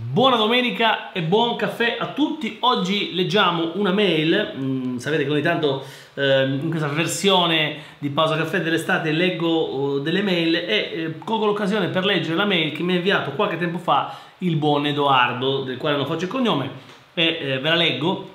Buona domenica e buon caffè a tutti. Oggi leggiamo una mail. Mm, sapete che ogni tanto eh, in questa versione di pausa caffè dell'estate leggo uh, delle mail e eh, colgo l'occasione per leggere la mail che mi ha inviato qualche tempo fa il buon Edoardo, del quale non faccio il cognome, e eh, ve la leggo.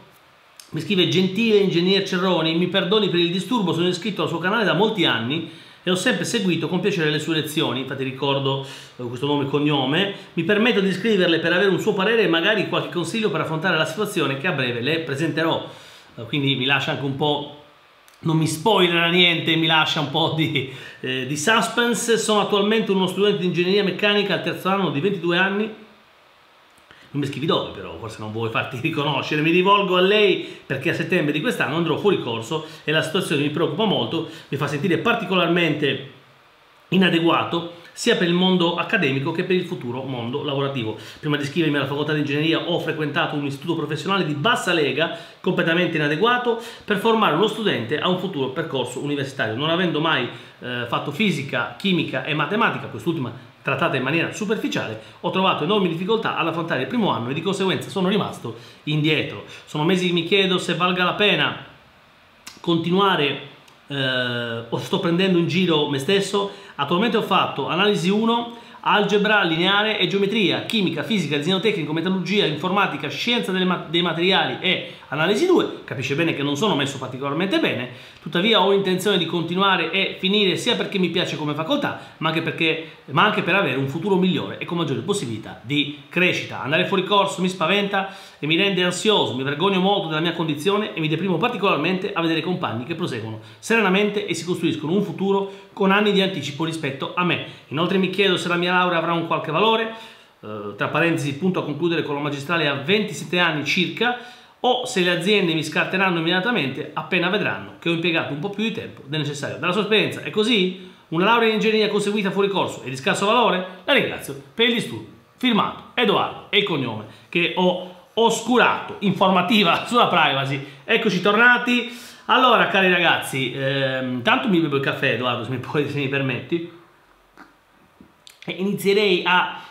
Mi scrive gentile ingegner Cerroni, mi perdoni per il disturbo, sono iscritto al suo canale da molti anni e ho sempre seguito con piacere le sue lezioni, infatti ricordo eh, questo nome e cognome, mi permetto di scriverle per avere un suo parere e magari qualche consiglio per affrontare la situazione che a breve le presenterò, eh, quindi mi lascia anche un po', non mi spoilerà niente, mi lascia un po' di, eh, di suspense, sono attualmente uno studente di ingegneria meccanica al terzo anno di 22 anni, mi scrivi dove però, forse non vuoi farti riconoscere, mi rivolgo a lei perché a settembre di quest'anno andrò fuori corso e la situazione mi preoccupa molto, mi fa sentire particolarmente inadeguato sia per il mondo accademico che per il futuro mondo lavorativo. Prima di iscrivermi alla facoltà di ingegneria ho frequentato un istituto professionale di bassa lega, completamente inadeguato, per formare uno studente a un futuro percorso universitario. Non avendo mai eh, fatto fisica, chimica e matematica, quest'ultima trattata in maniera superficiale, ho trovato enormi difficoltà ad affrontare il primo anno e di conseguenza sono rimasto indietro. Sono mesi che mi chiedo se valga la pena continuare eh, o sto prendendo in giro me stesso. Attualmente ho fatto analisi 1 algebra lineare e geometria, chimica, fisica, disegno metallurgia, informatica, scienza ma dei materiali e analisi 2, capisce bene che non sono messo particolarmente bene, tuttavia ho intenzione di continuare e finire sia perché mi piace come facoltà, ma anche, perché, ma anche per avere un futuro migliore e con maggiori possibilità di crescita. Andare fuori corso mi spaventa e mi rende ansioso, mi vergogno molto della mia condizione e mi deprimo particolarmente a vedere compagni che proseguono serenamente e si costruiscono un futuro con anni di anticipo rispetto a me. Inoltre mi chiedo se la mia laurea avrà un qualche valore, eh, tra parentesi punto a concludere con la magistrale a 27 anni circa, o se le aziende mi scarteranno immediatamente appena vedranno che ho impiegato un po' più di tempo del necessario. Dalla sua esperienza è così? Una laurea in ingegneria conseguita fuori corso e di scarso valore? La ringrazio per il disturbo. Firmato Edoardo e il cognome che ho oscurato, informativa sulla privacy. Eccoci tornati. Allora, cari ragazzi, ehm, tanto mi bevo il caffè, Edoardo, se mi, puoi, se mi permetti. Inizierei a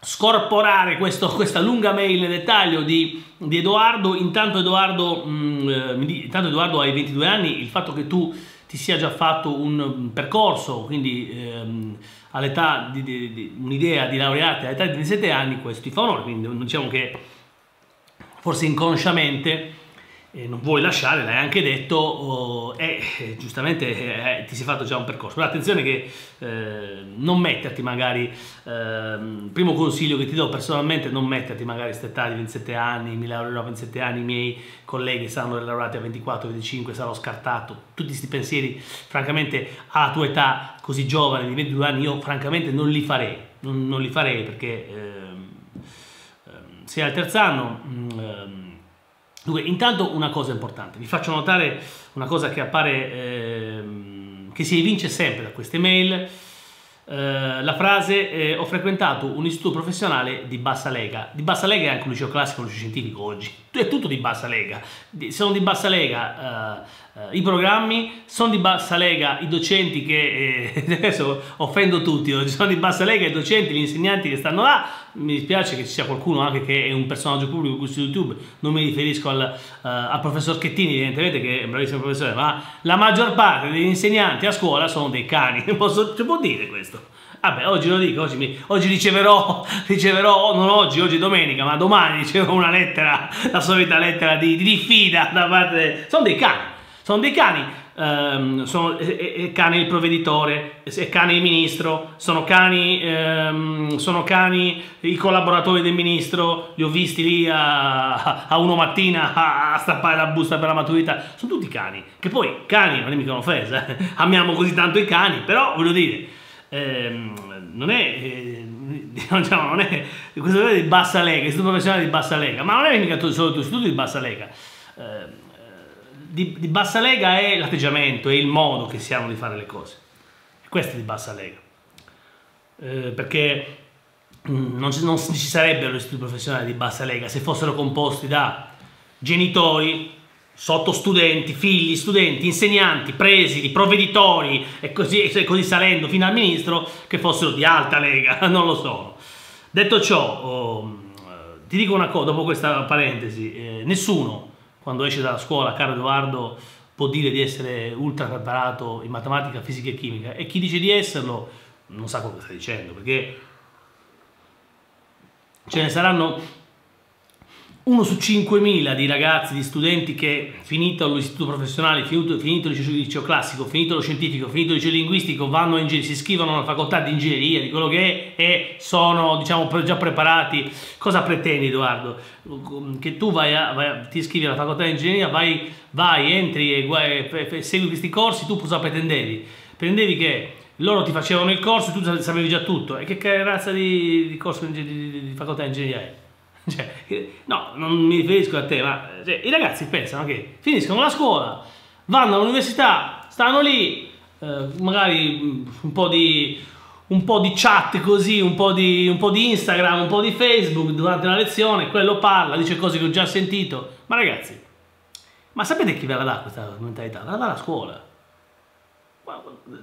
scorporare questo, questa lunga mail nel dettaglio di, di Edoardo. Intanto Edoardo, mh, mm, eh, intanto Edoardo hai 22 anni, il fatto che tu ti sia già fatto un percorso, quindi ehm, all'età di, di, di un'idea di laurearti all'età di 27 anni, questo ti fa onore, quindi diciamo che forse inconsciamente eh, non vuoi lasciare, l'hai anche detto, oh, eh, giustamente eh, ti sei fatto già un percorso. Però attenzione che eh, non metterti magari, ehm, primo consiglio che ti do personalmente, non metterti magari età di 27 anni, mi laureerò a 27 anni, i miei colleghi saranno laureati a 24, 25, sarò scartato. Tutti questi pensieri, francamente, alla tua età così giovane, di 22 anni, io francamente non li farei, non, non li farei perché ehm, ehm, sei al terzo anno... Ehm, Dunque, intanto una cosa importante, vi faccio notare una cosa che appare, ehm, che si evince sempre da queste mail, eh, la frase eh, ho frequentato un istituto professionale di bassa lega. Di bassa lega è anche un liceo classico, un liceo scientifico oggi. È tutto di bassa lega. Sono di bassa lega eh, eh i programmi, sono di bassa lega i docenti che, eh, adesso offendo tutti, sono di bassa lega i docenti, gli insegnanti che stanno là. Mi dispiace che ci sia qualcuno anche che è un personaggio pubblico su YouTube, non mi riferisco al, uh, al professor Chettini evidentemente che è un bravissimo professore, ma la maggior parte degli insegnanti a scuola sono dei cani, Posso, si può dire questo? Vabbè, oggi lo dico, oggi, mi, oggi riceverò, riceverò, non oggi, oggi è domenica, ma domani riceverò una lettera, la solita lettera di, di diffida da parte... Sono dei cani, sono dei cani, ehm, sono è, è cane il provveditore, è cane il ministro, sono cani, ehm, sono cani i collaboratori del ministro, li ho visti lì a, a uno mattina a, a stappare la busta per la maturità, sono tutti cani, che poi cani non è mica un'offesa, amiamo così tanto i cani, però voglio dire ehm, non è, eh, diciamo, non è questo è di bassa lega, istituto professionale di bassa lega, ma non è mica solo tuo istituto di bassa lega. Eh, di, di, bassa lega è l'atteggiamento, è il modo che si hanno di fare le cose. Questo è di bassa lega. Eh, perché mm, non ci, non ci sarebbero istituti professionali di bassa lega se fossero composti da genitori sotto studenti, figli, studenti, insegnanti, presidi, provveditori e così, e così salendo fino al ministro che fossero di alta lega, non lo sono. Detto ciò, oh, ti dico una cosa, dopo questa parentesi, eh, nessuno quando esce dalla scuola, caro Edoardo, può dire di essere ultra preparato in matematica, fisica e chimica. E chi dice di esserlo non sa cosa sta dicendo perché ce ne saranno uno su 5.000 di ragazzi, di studenti che finito l'istituto professionale, finito, finito il liceo classico, finito lo scientifico, finito il liceo linguistico, vanno in si iscrivono alla facoltà di ingegneria, di quello che è, e sono diciamo già preparati. Cosa pretendi Edoardo? Che tu vai, a, vai ti iscrivi alla facoltà di ingegneria, vai, vai entri e, e, e segui questi corsi, tu cosa pretendevi? Pretendevi che loro ti facevano il corso e tu sapevi già tutto. E che razza di, di corso di, di, di facoltà di ingegneria è? Cioè, no, non mi riferisco a te, ma cioè, i ragazzi pensano che finiscono la scuola, vanno all'università, stanno lì, eh, magari mm, un po, di, un po' di chat così, un po, di, un po' di Instagram, un po' di Facebook durante la lezione, quello parla, dice cose che ho già sentito. Ma ragazzi, ma sapete chi ve la dà questa mentalità? Ve la scuola.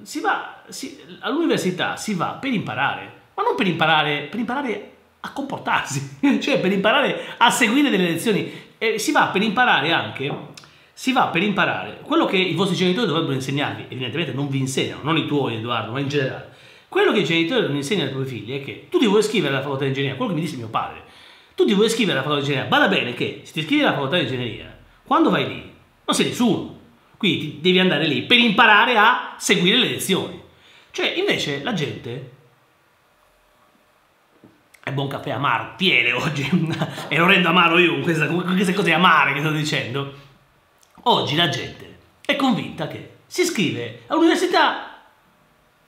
Si va, si, all'università si va per imparare, ma non per imparare, per imparare a comportarsi, cioè per imparare a seguire delle lezioni. E si va per imparare anche, si va per imparare quello che i vostri genitori dovrebbero insegnarvi, evidentemente non vi insegnano, non i tuoi Edoardo, ma in generale. Quello che i genitori non insegnano ai propri figli è che tu ti vuoi iscrivere alla facoltà di ingegneria, quello che mi disse mio padre, tu ti vuoi iscrivere alla facoltà di ingegneria, bada bene che se ti iscrivi alla facoltà di ingegneria, quando vai lì, non sei nessuno, quindi devi andare lì per imparare a seguire le lezioni. Cioè, invece, la gente è buon caffè amaro, piene oggi, e lo rendo amaro io con, questa, queste cose amare che sto dicendo. Oggi la gente è convinta che si iscrive all'università,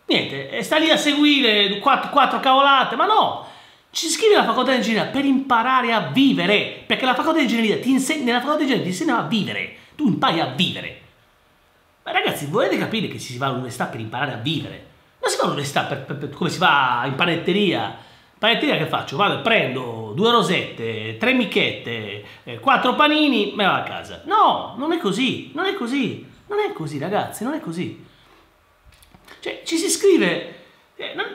niente, sta lì a seguire quattro, quattro cavolate, ma no, ci iscrive alla facoltà di ingegneria per imparare a vivere, perché la facoltà di ingegneria ti insegna, nella facoltà di ingegneria ti insegna a vivere, tu impari a vivere. Ma ragazzi, volete capire che si va all'università per imparare a vivere? Non si va all'università per, per, per, come si va in panetteria, panetteria che faccio? Vado, prendo due rosette, tre michette, eh, quattro panini, me la vado a casa. No, non è così, non è così, non è così ragazzi, non è così. Cioè, ci si scrive... Eh, non,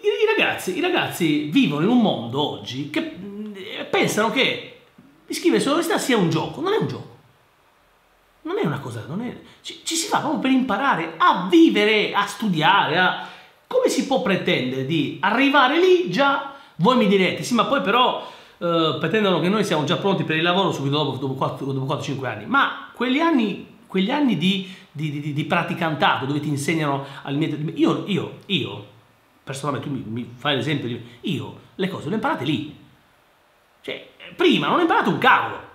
i, i, ragazzi, I ragazzi vivono in un mondo oggi che eh, pensano che iscriversi all'università sia un gioco, non è un gioco. Non è una cosa, non è, ci, ci si fa proprio per imparare a vivere, a studiare, a, come si può pretendere di arrivare lì già? Voi mi direte, sì, ma poi però eh, pretendono che noi siamo già pronti per il lavoro subito dopo, dopo 4-5 anni. Ma quegli anni, quegli anni di, di, di, di, praticantato dove ti insegnano alimentare... Io, io, io, personalmente, tu mi, mi fai l'esempio di... Io le cose le ho imparate lì. Cioè, prima non ho imparato un cavolo.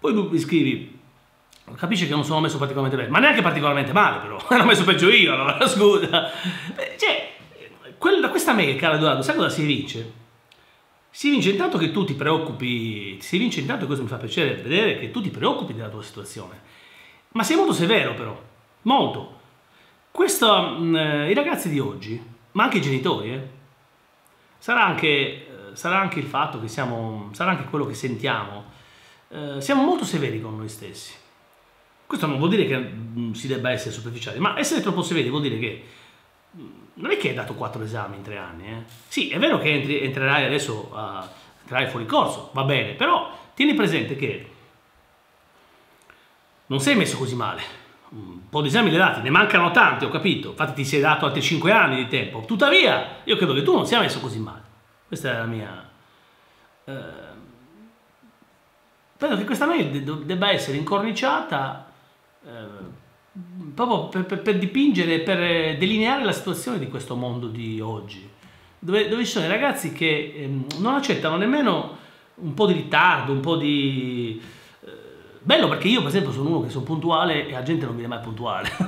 Poi tu mi scrivi, capisce che non sono messo particolarmente bene, ma neanche particolarmente male però, l'ho messo peggio io allora, scusa. Cioè, da questa mail, caro Edoardo, sai cosa si vince? Si vince intanto che tu ti preoccupi, si vince intanto, questo mi fa piacere vedere, che tu ti preoccupi della tua situazione. Ma sei molto severo però, molto. Questo, mh, mm, eh, i ragazzi di oggi, ma anche i genitori, eh, sarà, anche, eh, sarà anche il fatto che siamo, sarà anche quello che sentiamo, eh, siamo molto severi con noi stessi questo non vuol dire che mm, si debba essere superficiali, ma essere troppo severi vuol dire che mm, non è che hai dato quattro esami in tre anni. Eh? Sì, è vero che entri, entrerai adesso, uh, entrerai fuori corso, va bene, però tieni presente che non sei messo così male. Un po' di esami hai dati, ne mancano tanti, ho capito. Infatti ti sei dato altri cinque anni di tempo. Tuttavia, io credo che tu non sia messo così male. Questa è la mia... Uh, credo che questa mail debba essere incorniciata eh, proprio per, per, per, dipingere, per delineare la situazione di questo mondo di oggi, dove, dove ci sono i ragazzi che ehm, non accettano nemmeno un po' di ritardo, un po' di... Eh, bello perché io per esempio sono uno che sono puntuale e la gente non viene mai puntuale,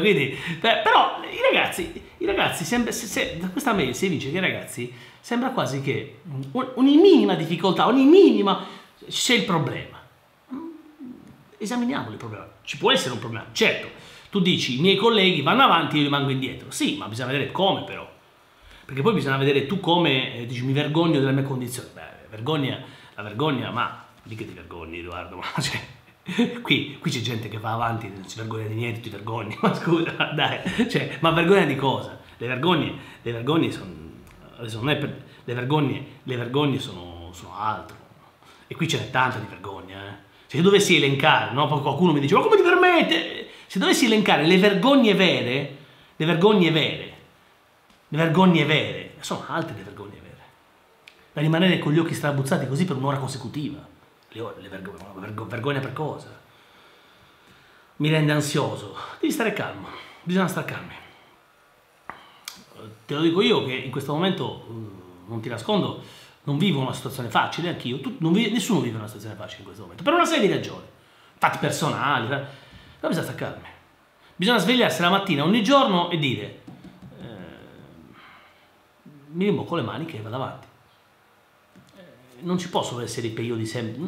Quindi, però i ragazzi, i ragazzi sembra, se, se, da questa mail si dice che i ragazzi sembra quasi che ogni minima difficoltà, ogni minima c'è il problema esaminiamo il problema. Ci può essere un problema, certo. Tu dici, i miei colleghi vanno avanti, io rimango indietro. Sì, ma bisogna vedere come però. Perché poi bisogna vedere tu come, eh, dici, mi vergogno della mia condizione. Beh, vergogna, la vergogna, ma, lì che ti vergogni Edoardo, ma cioè, qui, qui c'è gente che va avanti, non si vergogna di niente, ti vergogni, ma scusa, dai, cioè, ma vergogna di cosa? Le vergogne, le vergogne sono... Adesso non è per... Le vergogne, le vergogne sono, sono altro. E qui ce n'è tanta di vergogna, eh. Se io dovessi elencare, no? Qualcuno mi dice, ma come ti permette? Se dovessi elencare le vergogne vere, le vergogne vere, le vergogne vere, sono altre le vergogne vere. Da rimanere con gli occhi strabuzzati così per un'ora consecutiva. Le, le vergogna, vergogna per cosa? Mi rende ansioso. Devi stare calmo, bisogna stare calmi. Te lo dico io che in questo momento, mm, non ti nascondo, non vivo una situazione facile, anch'io, vi, nessuno vive una situazione facile in questo momento, per una serie di ragioni, fatti personali, però bisogna stare calmi. Bisogna svegliarsi la mattina ogni giorno e dire, eh, mi rimbocco le maniche e vado avanti non ci possono essere i periodi sempre.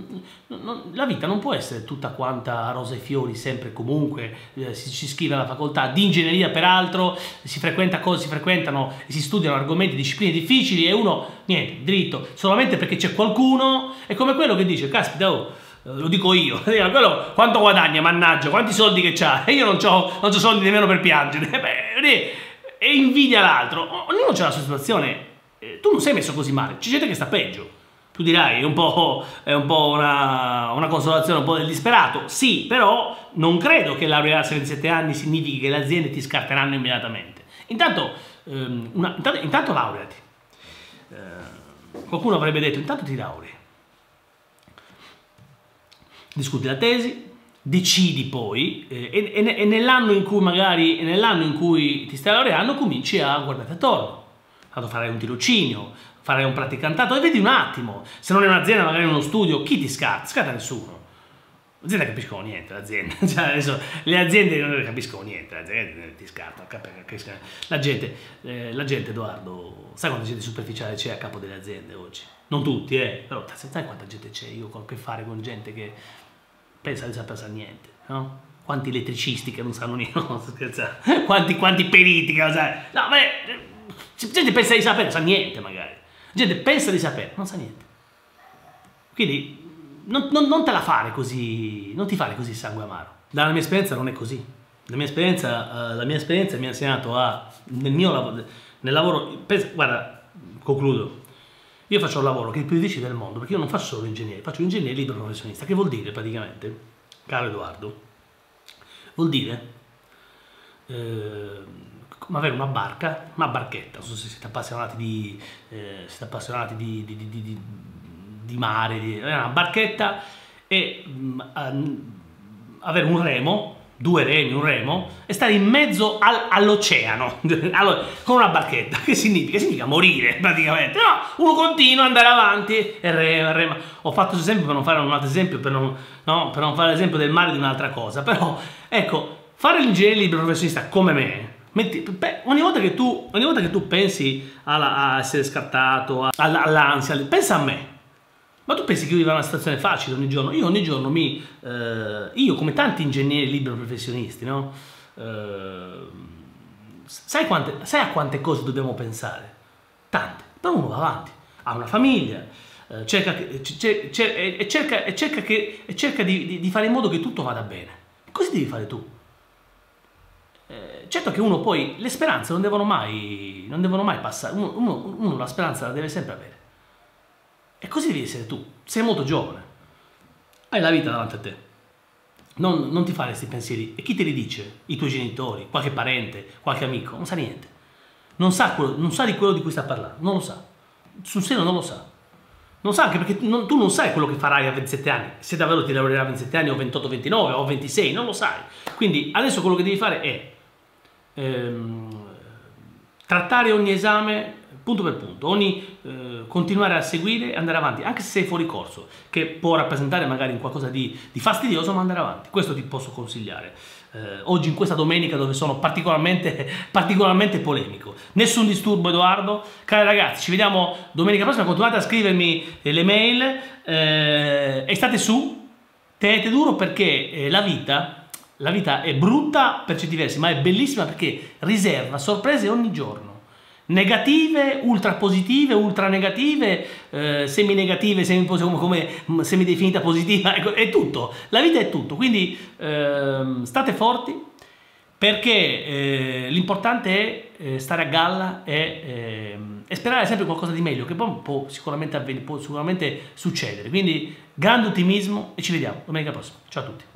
La vita non può essere tutta quanta rosa e fiori, sempre comunque. Eh, si, si, scrive alla facoltà di ingegneria, peraltro, si frequenta cose, si frequentano e si studiano argomenti, discipline difficili e uno, niente, dritto, solamente perché c'è qualcuno. È come quello che dice, caspita, oh, eh, lo dico io, quello quanto guadagna, mannaggia, quanti soldi che c'ha, e io non ho, non soldi nemmeno per piangere. Beh, e invidia l'altro. Ognuno c'ha la sua situazione. Eh, tu non sei messo così male, c'è gente che sta peggio. Tu dirai, è un po', è un po una, una, consolazione, un po' del disperato. Sì, però non credo che laurearsi a 27 anni significhi che le aziende ti scarteranno immediatamente. Intanto, ehm, una, intanto, intanto laureati. Eh, qualcuno avrebbe detto, intanto ti laurei. Discuti la tesi, decidi poi eh, e, e, e nell'anno in cui magari, nell'anno in cui ti stai laureando cominci a guardare attorno. Tanto farai un tirocinio, fare un praticantato e vedi un attimo, se non è un'azienda, magari uno studio, chi ti scatta? Scatta nessuno. L'azienda capiscono niente, l'azienda. Cioè, adesso, le aziende non capiscono niente, le aziende ti scattano. La gente, eh, la gente, Edoardo, sai quanta gente superficiale c'è a capo delle aziende oggi? Non tutti, eh, però sai quanta gente c'è? Io ho a che fare con gente che pensa di sapere niente, no? Quanti elettricisti che non sanno niente, no, scherzare. Quanti, quanti periti che non sanno. No, beh, gente pensa di sapere, sa niente magari gente pensa di sapere, non sa niente. Quindi non, non, non te la fare così, non ti fare così sangue amaro. Dalla mia esperienza non è così. La mia esperienza, uh, la mia esperienza mi ha insegnato a, nel mio lavoro, nel lavoro, pensa, guarda, concludo. Io faccio un lavoro che è il più difficile del mondo, perché io non faccio solo ingegnere, faccio ingegnere libero professionista, che vuol dire praticamente, caro Edoardo, vuol dire eh, come avere una barca, una barchetta, non so se siete appassionati di, eh, siete appassionati di, di, di, mare, di, una barchetta e mh, mm, avere un remo, due remi, un remo, e stare in mezzo al, all'oceano allora, con una barchetta. Che significa? Significa morire praticamente. No, uno continua ad andare avanti e rema, rema. Ho fatto questo esempio per non fare un altro esempio, per non, no, per non fare l'esempio del mare di un'altra cosa. Però, ecco, fare l'ingegnere libero professionista come me, Metti, beh, ogni, volta che tu, ogni volta che tu pensi alla, a essere scartato, all'ansia, pensa a me. Ma tu pensi che io viva una situazione facile ogni giorno? Io ogni giorno mi... Eh, io come tanti ingegneri libero professionisti, no? Eh, sai, quante, sai, a quante cose dobbiamo pensare? Tante. Però uno va avanti. Ha una famiglia, eh, cerca, cer, cer, cerca, cerca, che, cerca di, di, di fare in modo che tutto vada bene. Così devi fare tu certo che uno poi, le speranze non devono mai, non devono mai passare, uno, uno, uno la speranza la deve sempre avere. E così devi essere tu, sei molto giovane, hai la vita davanti a te. Non, non ti fare questi pensieri. E chi te li dice? I tuoi genitori, qualche parente, qualche amico, non sa niente. Non sa, quello, non sa di quello di cui sta parlando, non lo sa. Sul serio non lo sa. Non sa anche perché non, tu non sai quello che farai a 27 anni, se davvero ti lavorerai a 27 anni o 28, 29 o 26, non lo sai. Quindi adesso quello che devi fare è ehm, trattare ogni esame punto per punto, ogni, eh, continuare a seguire e andare avanti, anche se sei fuori corso, che può rappresentare magari qualcosa di, di fastidioso, ma andare avanti. Questo ti posso consigliare. Eh, oggi in questa domenica dove sono particolarmente, particolarmente polemico. Nessun disturbo Edoardo. Cari ragazzi, ci vediamo domenica prossima, continuate a scrivermi le mail eh, e state su, tenete duro perché eh, la vita la vita è brutta per certi versi, ma è bellissima perché riserva sorprese ogni giorno. Negative, ultra positive, ultra negative, eh, semi negative, semi, come, come semi definita positiva, ecco, è tutto. La vita è tutto, quindi eh, state forti perché eh, l'importante è eh, stare a galla e, eh, e, sperare sempre qualcosa di meglio, che poi può sicuramente, può sicuramente succedere. Quindi grande ottimismo e ci vediamo domenica prossima. Ciao a tutti.